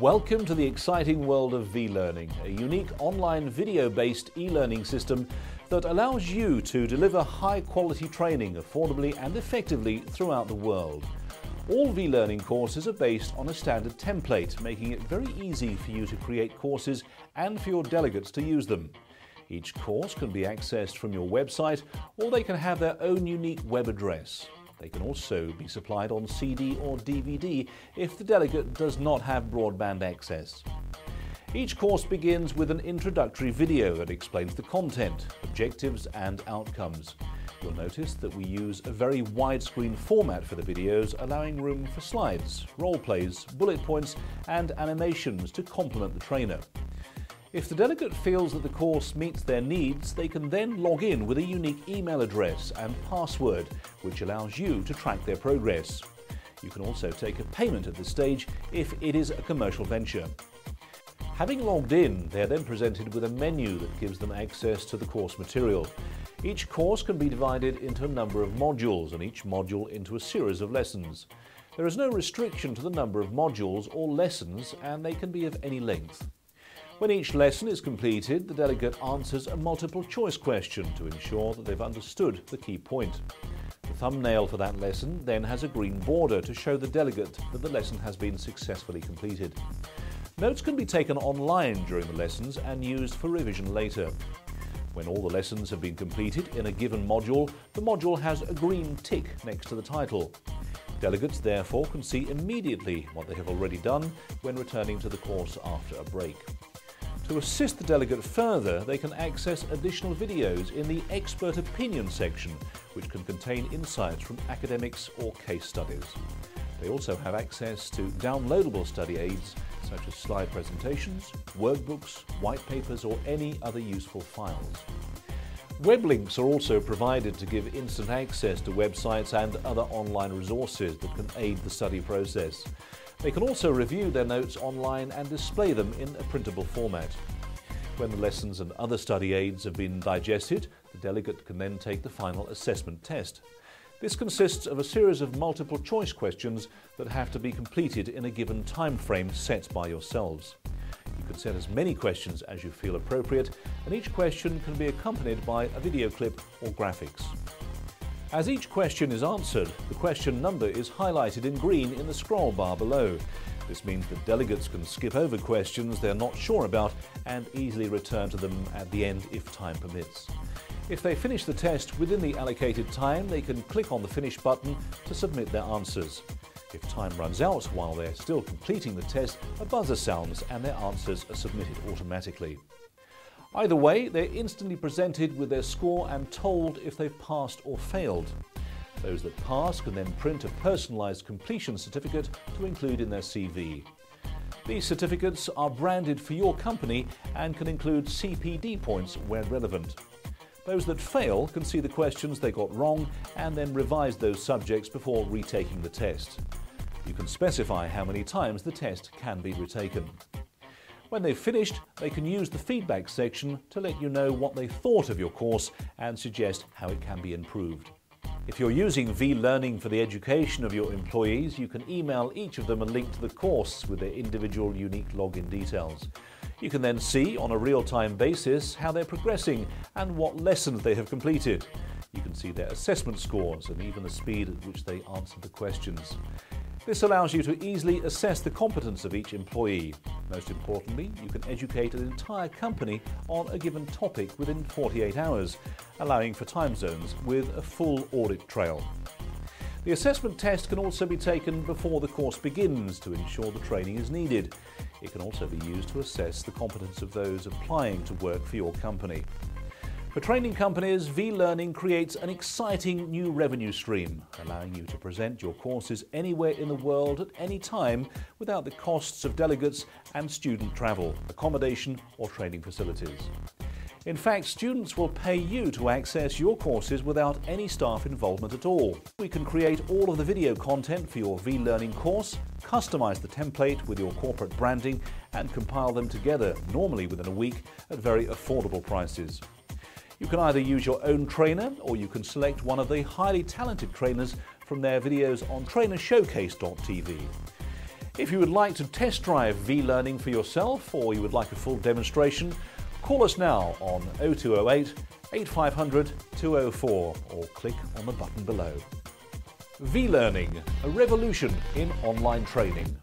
Welcome to the exciting world of V-Learning, a unique online video-based e-learning system that allows you to deliver high-quality training affordably and effectively throughout the world. All V-Learning courses are based on a standard template, making it very easy for you to create courses and for your delegates to use them. Each course can be accessed from your website or they can have their own unique web address. They can also be supplied on CD or DVD if the delegate does not have broadband access. Each course begins with an introductory video that explains the content, objectives and outcomes. You'll notice that we use a very widescreen format for the videos, allowing room for slides, role plays, bullet points and animations to complement the trainer. If the delegate feels that the course meets their needs, they can then log in with a unique email address and password, which allows you to track their progress. You can also take a payment at this stage if it is a commercial venture. Having logged in, they are then presented with a menu that gives them access to the course material. Each course can be divided into a number of modules and each module into a series of lessons. There is no restriction to the number of modules or lessons and they can be of any length. When each lesson is completed, the delegate answers a multiple choice question to ensure that they've understood the key point. The thumbnail for that lesson then has a green border to show the delegate that the lesson has been successfully completed. Notes can be taken online during the lessons and used for revision later. When all the lessons have been completed in a given module, the module has a green tick next to the title. Delegates therefore can see immediately what they have already done when returning to the course after a break. To assist the delegate further, they can access additional videos in the Expert Opinion section, which can contain insights from academics or case studies. They also have access to downloadable study aids such as slide presentations, workbooks, white papers or any other useful files. Web links are also provided to give instant access to websites and other online resources that can aid the study process. They can also review their notes online and display them in a printable format. When the lessons and other study aids have been digested, the delegate can then take the final assessment test. This consists of a series of multiple choice questions that have to be completed in a given time frame set by yourselves. You can set as many questions as you feel appropriate, and each question can be accompanied by a video clip or graphics. As each question is answered, the question number is highlighted in green in the scroll bar below. This means that delegates can skip over questions they're not sure about and easily return to them at the end if time permits. If they finish the test within the allocated time, they can click on the Finish button to submit their answers. If time runs out while they're still completing the test, a buzzer sounds and their answers are submitted automatically. Either way, they're instantly presented with their score and told if they've passed or failed. Those that pass can then print a personalised completion certificate to include in their CV. These certificates are branded for your company and can include CPD points where relevant. Those that fail can see the questions they got wrong and then revise those subjects before retaking the test. You can specify how many times the test can be retaken. When they've finished, they can use the feedback section to let you know what they thought of your course and suggest how it can be improved. If you're using V-Learning for the education of your employees, you can email each of them a link to the course with their individual unique login details. You can then see on a real-time basis how they're progressing and what lessons they have completed. You can see their assessment scores and even the speed at which they answered the questions. This allows you to easily assess the competence of each employee. Most importantly, you can educate an entire company on a given topic within 48 hours, allowing for time zones with a full audit trail. The assessment test can also be taken before the course begins to ensure the training is needed. It can also be used to assess the competence of those applying to work for your company. For training companies, V-Learning creates an exciting new revenue stream, allowing you to present your courses anywhere in the world at any time without the costs of delegates and student travel, accommodation or training facilities. In fact, students will pay you to access your courses without any staff involvement at all. We can create all of the video content for your V-Learning course, customize the template with your corporate branding and compile them together, normally within a week, at very affordable prices. You can either use your own trainer or you can select one of the highly talented trainers from their videos on trainershowcase.tv. If you would like to test drive vLearning for yourself or you would like a full demonstration, call us now on 0208 8500 204 or click on the button below. vLearning, a revolution in online training.